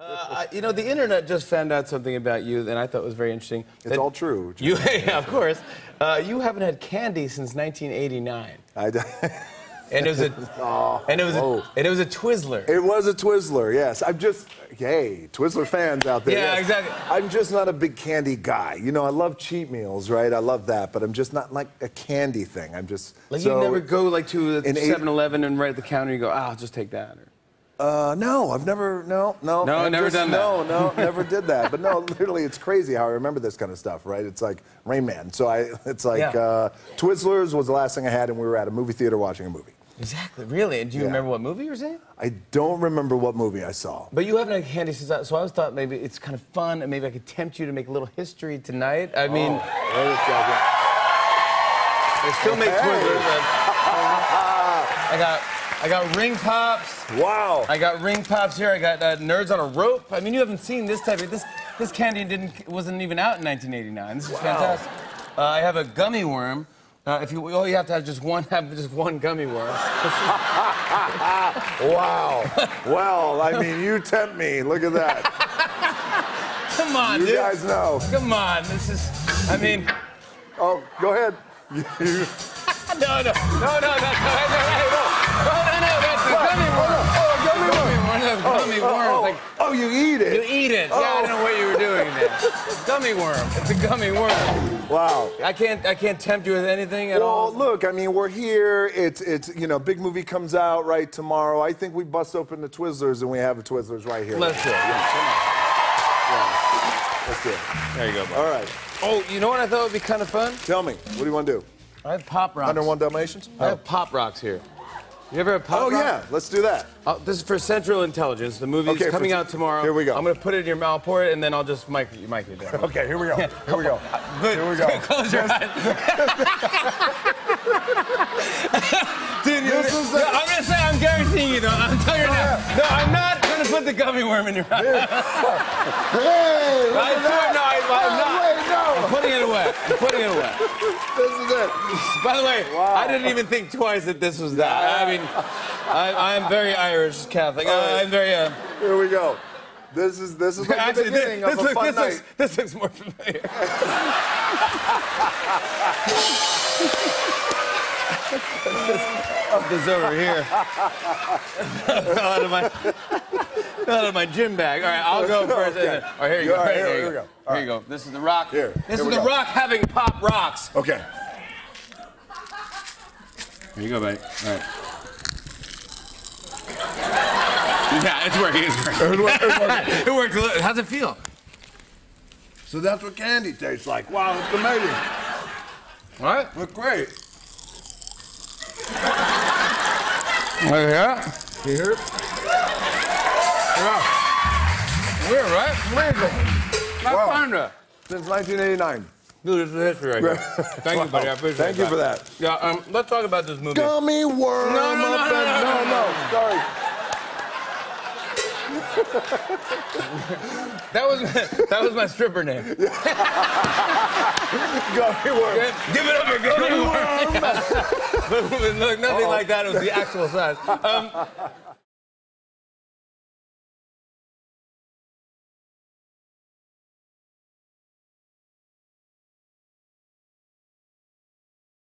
Uh, you know, the internet just found out something about you that I thought was very interesting. It's all true. You, yeah, of course. Uh, you haven't had candy since 1989, I d- and it was a, oh, and it was a, and it was a Twizzler. it was a Twizzler, yes. I'm just, hey, Twizzler fans out there. Yeah, yes. exactly. I'm just not a big candy guy. You know, I love cheat meals, right? I love that, but I'm just not like a candy thing. I'm just. like so, you never go like to in the 7-Eleven and right at the counter you go, ah, I'll just take that. Or, Uh, no, I've never, no, no. No, I'm never done that. No, no, never did that. But no, literally, it's crazy how I remember this kind of stuff, right? It's like Rain Man. So I, it's like Yeah. uh, Twizzlers was the last thing I had, and we were at a movie theater watching a movie. exactly, really. And do you Yeah. remember what movie you were saying? I don't remember what movie I saw. But you haven't had candy since that, so I was thought maybe it's kind of fun, and maybe I could tempt you to make a little history tonight. I mean, Wait a second. they still make Hey. Twizzlers. but- I got, I got ring pops. Wow. I got ring pops here. I got uh, nerds on a rope. I mean, you haven't seen this type of this. This candy didn't wasn't even out in 1989. This is wow. fantastic. Uh, I have a gummy worm. Uh, if you all you have to have just one have just one gummy worm. wow. Well, I mean, you tempt me. Look at that. Come on, you dude. guys know. Come on, this is. I mean. Oh, go ahead. no, no, no, no, no, no, no. no, no, no. Oh, oh, you eat it. you eat it. Yeah, I oh. don't know what you were doing there. Gummy worm. It's a gummy worm. Wow. I can't. I can't tempt you with anything at Well, all. look, I mean, we're here. It's, it's, you know, big movie comes out right tomorrow. I think we bust open the Twizzlers and we have a Twizzlers right here. Let's do it. Yeah. Let's do it. There you go, bud. All right. Oh, you know what I thought would be kind of fun? Tell me, what do you want to do? I have pop rocks. 101 Dalmatians? I have oh. pop rocks here. You ever have pop Oh, rocks? yeah, let's do that. Oh, this is for Central Intelligence. The movie's Okay, coming out tomorrow. here we go. I'm gonna put it in your mouth, pour it, and then I'll just mic you, mic you down. Okay, here we go. Here we go. Uh, good. Here we go. Close your eyes. Dude, you This is the- no, I'm gonna say, I'm guaranteeing you though. I'm telling you now. No, I'm not gonna put the gummy worm in your mouth. Hey, look I at that. no, I, I'm Oh, not. wait, no. I'm putting it away. I'm putting it away. This is it. By the way, Wow. I didn't even think twice that this was that. I mean, I, I'm very Irish Catholic. right. I'm very. Uh, Here we go. This is this is like actually, the beginning this, of a fun this, night. looks, this looks more familiar. Up this over here. fell out of my fell out of my gym bag. All right, I'll go first. Okay. All right, here you go. All right, Here, we go. Here you go. This is the rock. Here, This here is the go. rock having pop rocks. Okay. Here you go, buddy. All right. Yeah, it's working. It's working. it worked. Look, How's it feel? So that's what candy tastes like. Wow, it's amazing. All right. Look great. Oh, yeah. You hear it? Yeah. Weird, right? Amazing. Not Wow. kinda. Since 1989. Dude, this is history right here. Thank you, buddy. I appreciate Thank you for that. Yeah, um, let's talk about this movie. Gummy worm No, no, no, no, no, no, no, sorry. That was that was my stripper name. Gummy worm. Give it up for Gummy Worm. but, but look, nothing like that. It was the actual size. Um,